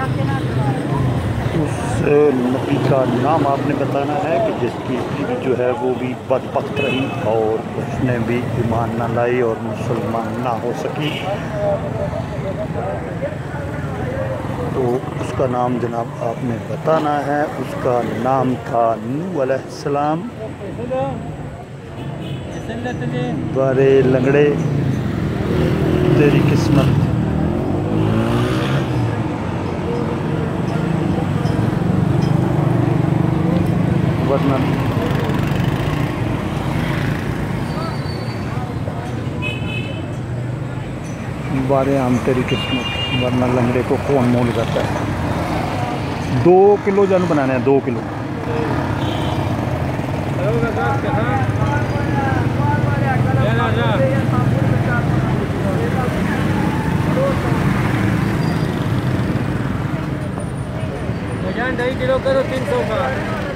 उस नबी का नाम आपने बताना है कि जिसकी जो है वो भी बदबख्त रही और उसने भी ईमान ना लाई और मुसलमान ना हो सकी। तो उसका नाम जनाब आपने बताना है। उसका नाम था नू अलैहिस्सलाम। बारे लंगड़े, तेरी किस्मत। वरना बारे आम तेरी किस्मत, वरना लंगड़े को कौन मोल करता है? दो किलो जन बनाने हैं, दो किलो। ढाई किलो करो, तीन सौ का।